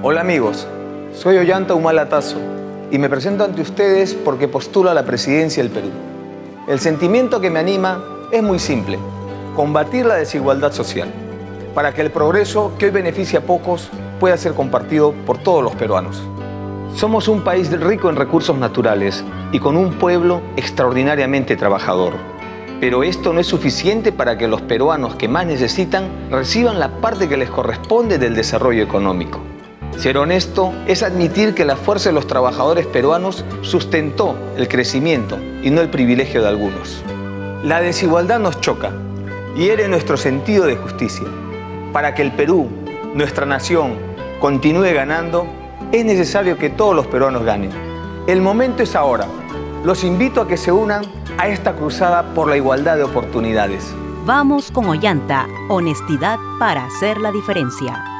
Hola amigos, soy Ollanta Humalatazo y me presento ante ustedes porque postulo a la presidencia del Perú. El sentimiento que me anima es muy simple, combatir la desigualdad social, para que el progreso que hoy beneficia a pocos pueda ser compartido por todos los peruanos. Somos un país rico en recursos naturales y con un pueblo extraordinariamente trabajador. Pero esto no es suficiente para que los peruanos que más necesitan reciban la parte que les corresponde del desarrollo económico. Ser honesto es admitir que la fuerza de los trabajadores peruanos sustentó el crecimiento y no el privilegio de algunos. La desigualdad nos choca y hiere nuestro sentido de justicia. Para que el Perú, nuestra nación, continúe ganando, es necesario que todos los peruanos ganen. El momento es ahora. Los invito a que se unan a esta cruzada por la igualdad de oportunidades. Vamos con Ollanta, honestidad para hacer la diferencia.